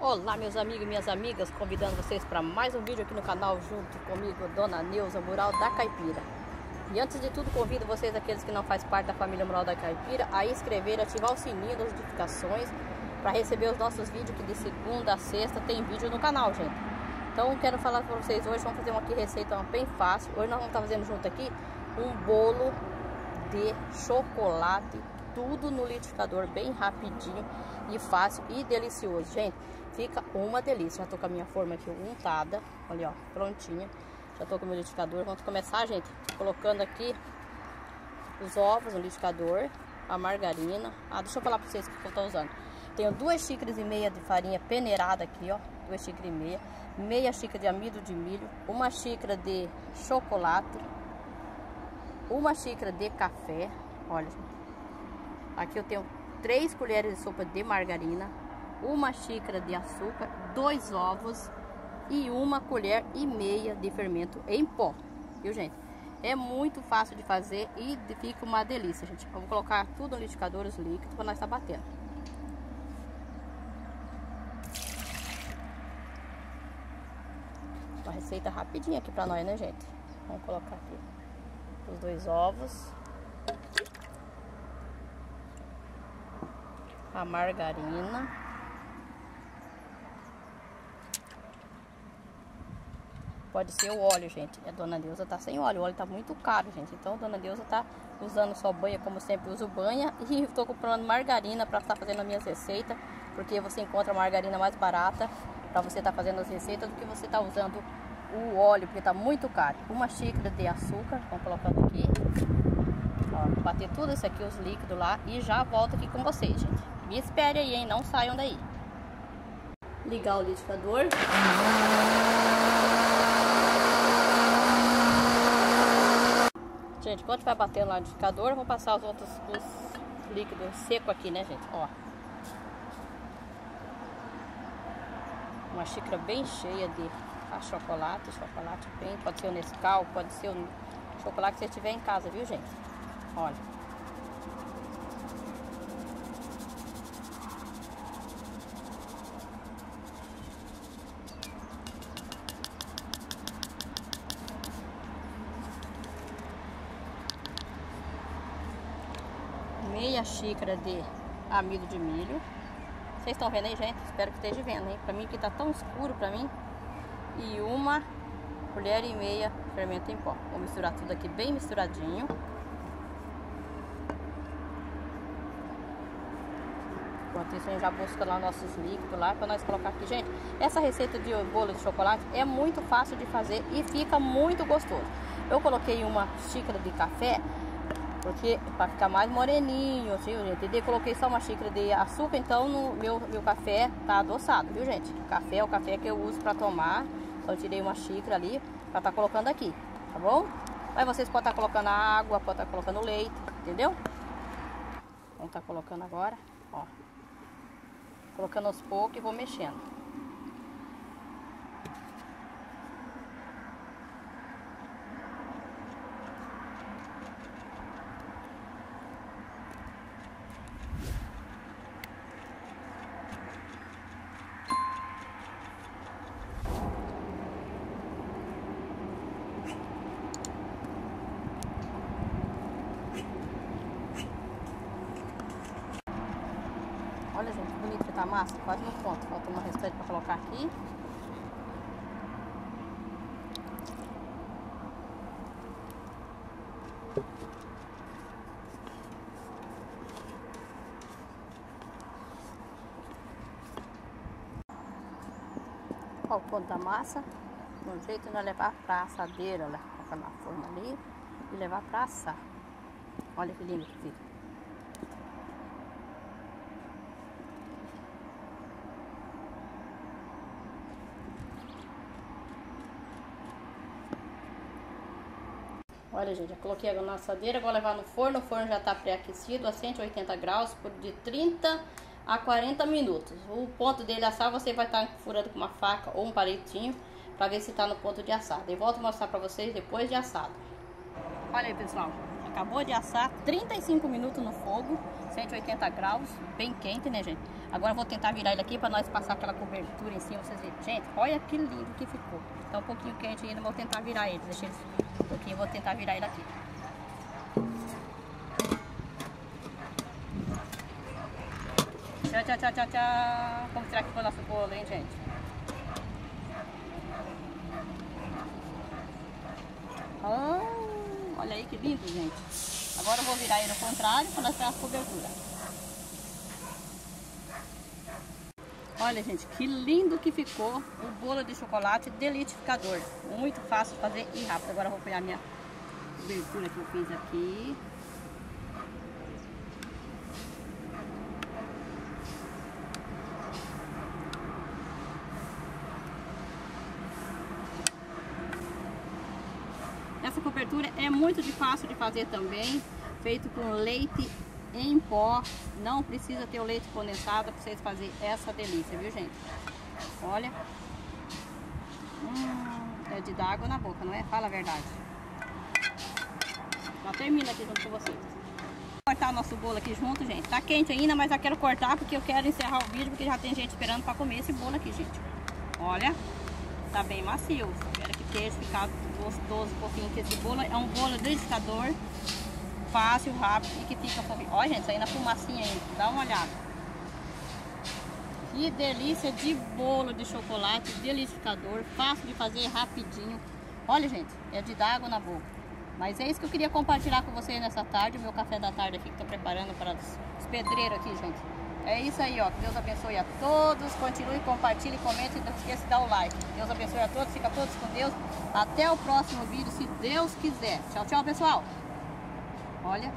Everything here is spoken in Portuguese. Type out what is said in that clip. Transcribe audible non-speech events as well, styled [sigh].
Olá meus amigos e minhas amigas, convidando vocês para mais um vídeo aqui no canal junto comigo, Dona Neuza Mural da Caipira. E antes de tudo, convido vocês, aqueles que não fazem parte da família Mural da Caipira, a inscrever e ativar o sininho das notificações para receber os nossos vídeos que de segunda a sexta tem vídeo no canal, gente. Então quero falar para vocês hoje, vamos fazer uma aqui receita bem fácil. Hoje nós vamos estar fazendo junto aqui um bolo de chocolate tudo no liquidificador bem rapidinho e fácil e delicioso, gente. Fica uma delícia. Já tô com a minha forma aqui untada. Olha, ó, prontinha. Já tô com o meu liquidificador. Vamos começar, gente, colocando aqui os ovos no liquidificador, a margarina. Ah, deixa eu falar pra vocês o que eu tô usando. Tenho duas xícaras e meia de farinha peneirada aqui, ó. Duas xícaras e meia. Meia xícara de amido de milho. Uma xícara de chocolate. Uma xícara de café. Olha, aqui eu tenho três colheres de sopa de margarina uma xícara de açúcar, dois ovos e uma colher e meia de fermento em pó, viu gente? É muito fácil de fazer e fica uma delícia, gente. Eu vou colocar tudo no liquidificador, os líquidos, para nós estar tá batendo. Uma receita rapidinha aqui para nós, né, gente? Vamos colocar aqui os dois ovos. A margarina. Pode ser o óleo, gente. A dona Deusa tá sem óleo. O óleo tá muito caro, gente. Então a dona Deusa tá usando só banha, como sempre uso banha. [laughs] E tô comprando margarina para estar tá fazendo as minhas receitas. Porque você encontra margarina mais barata para você estar tá fazendo as receitas do que você tá usando o óleo, porque tá muito caro. Uma xícara de açúcar, vamos colocando aqui. Ó, bater tudo isso aqui, os líquidos lá. E já volto aqui com vocês, gente. Me espere aí, hein? Não saiam daí. Ligar o liquidificador. Gente, quando vai lá no liquidificador, vou passar os outros os líquidos secos aqui, né, gente? Ó. Uma xícara bem cheia de chocolate, chocolate bem, pode ser o Nescau, pode ser o chocolate que você tiver em casa, viu, gente? Olha. Meia xícara de amido de milho. Vocês estão vendo aí, gente? Espero que esteja vendo, hein? Pra mim que tá tão escuro pra mim. E uma colher e meia fermento em pó. Vou misturar tudo aqui bem misturadinho. Enquanto isso, a gente já busca lá nossos líquidos lá para nós colocar aqui. Gente, essa receita de bolo de chocolate é muito fácil de fazer e fica muito gostoso. Eu coloquei uma xícara de café porque para ficar mais moreninho, assim, gente. E coloquei só uma xícara de açúcar, então no meu, meu café tá adoçado, viu, gente? Café é o café que eu uso para tomar. Então eu tirei uma xícara ali para tá colocando aqui, tá bom? Aí vocês podem estar tá colocando água, podem estar tá colocando leite, entendeu? Vamos estar tá colocando agora, ó. Colocando aos poucos e vou mexendo. Olha, gente, que bonito que tá a massa. Quase no ponto. Falta uma restante pra colocar aqui. Ó, o ponto da massa. No jeito de levar pra assadeira, né? Colocar na forma ali e levar pra assar. Olha que lindo que fica. Olha, gente, já coloquei água na assadeira, vou levar no forno. O forno já está pré-aquecido a 180 graus por de 30 a 40 minutos. O ponto dele assar, você vai estar tá furando com uma faca ou um palitinho para ver se está no ponto de assado. Eu volto a mostrar para vocês depois de assado. Olha aí, pessoal, acabou de assar 35 minutos no fogo, 180 graus, bem quente, né, gente? Agora vou tentar virar ele aqui para nós passar aquela cobertura em cima, vocês verem. Gente, olha que lindo que ficou. Tá um pouquinho quente ainda, vou tentar virar ele. Deixa ele um pouquinho, vou tentar virar ele aqui. Tchau, tchau, tchau, tchau, tchau. Como será que o nosso bolo, hein, gente? Oh, olha aí que lindo, gente. Agora eu vou virar ele ao contrário para pegar a cobertura. Olha, gente, que lindo que ficou o bolo de chocolate delitificador. Muito fácil de fazer e rápido. Agora eu vou pegar a minha cobertura que eu fiz aqui. Essa cobertura é muito de fácil de fazer também, feito com leite em pó. Não precisa ter o leite condensado para vocês fazerem essa delícia, viu gente? Olha. Hum, é de dar água na boca, não é? Fala a verdade. Já termina aqui junto com vocês. Vou cortar nosso bolo aqui junto, gente. Tá quente ainda, mas eu quero cortar porque eu quero encerrar o vídeo, porque já tem gente esperando para comer esse bolo aqui, gente. Olha, tá bem macio. Espero que tenha ficado gostoso um pouquinho, que esse bolo é um bolo delicador, fácil, rápido e que fica fofinho. Olha, gente, saindo a fumacinha aí, dá uma olhada. Que delícia de bolo de chocolate, delicificador, fácil de fazer, rapidinho. Olha, gente, é de dar água na boca. Mas é isso que eu queria compartilhar com vocês nessa tarde, o meu café da tarde aqui que estou preparando para os pedreiros aqui, gente. É isso aí, ó. Deus abençoe a todos. Continue, compartilhe, comente e não esqueça de dar o like. Deus abençoe a todos. Fica todos com Deus. Até o próximo vídeo, se Deus quiser. Tchau, tchau, pessoal. Olha.